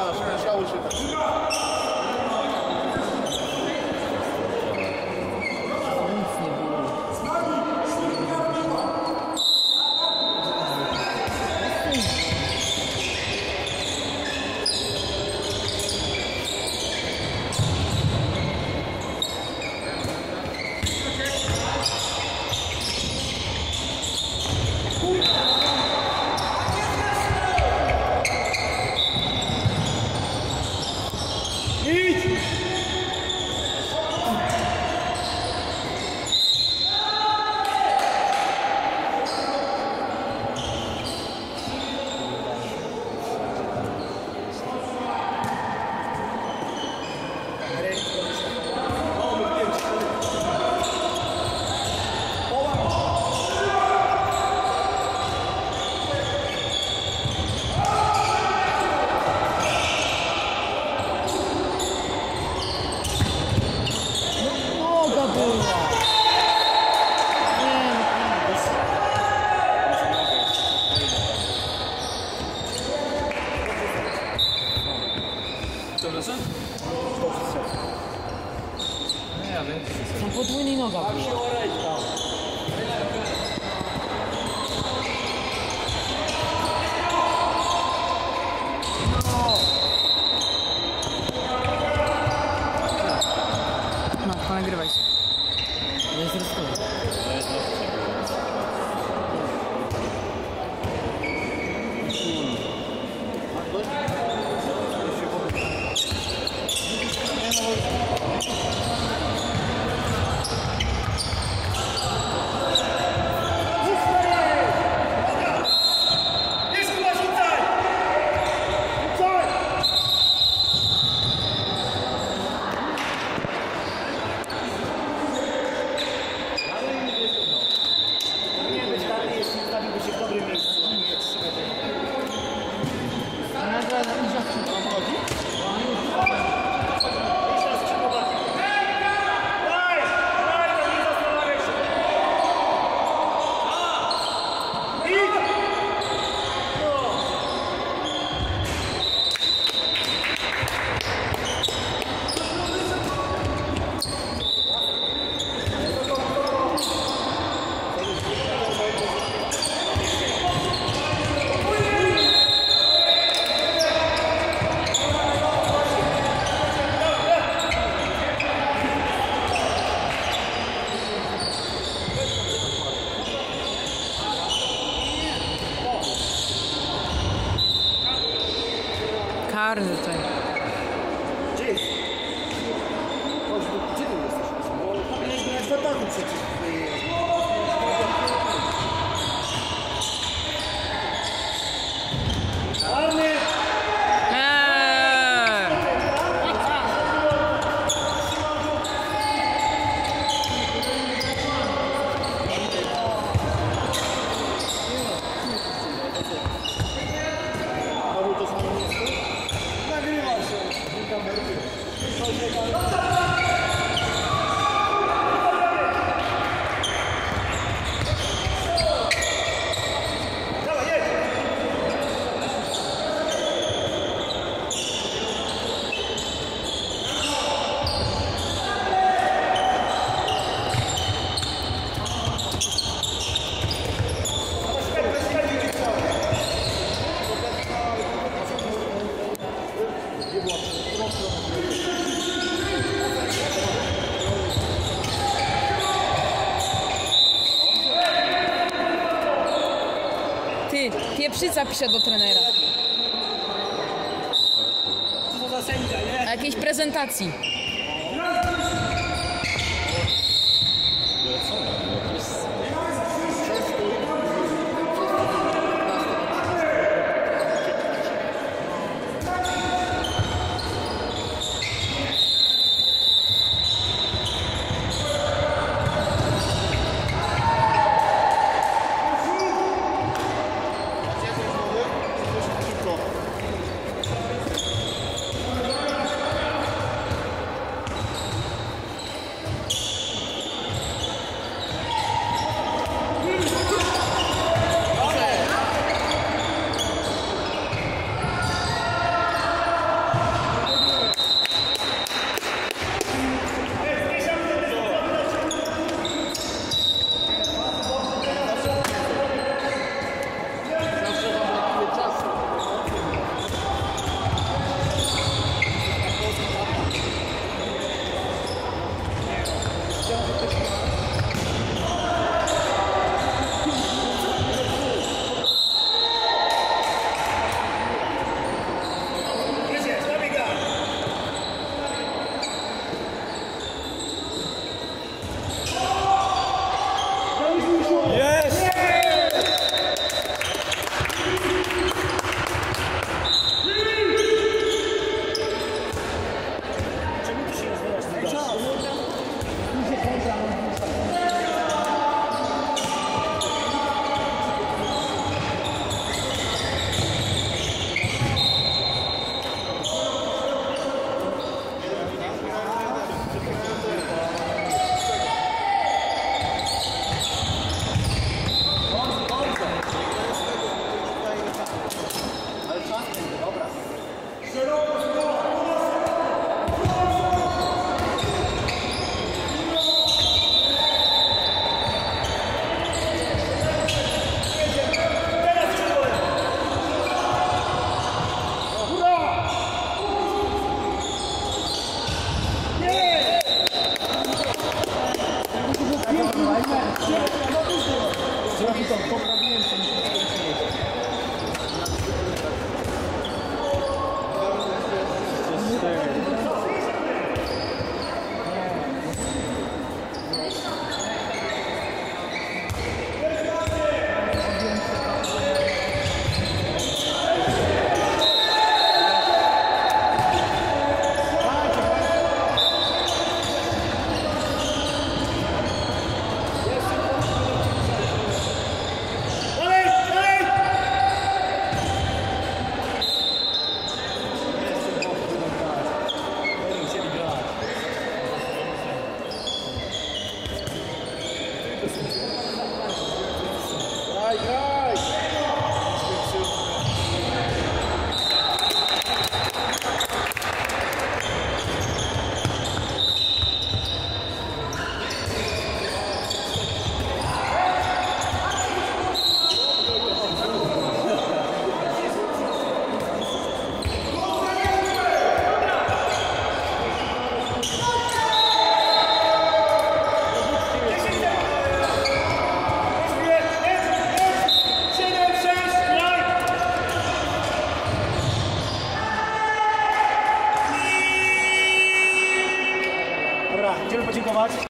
Josh. 감사합 니. Bardzo tutaj. Gdzie jest? Chodź, gdzie ty jesteś? Bo jest na przecież. Pieprzyca pisze do trenera. Jakiejś prezentacji.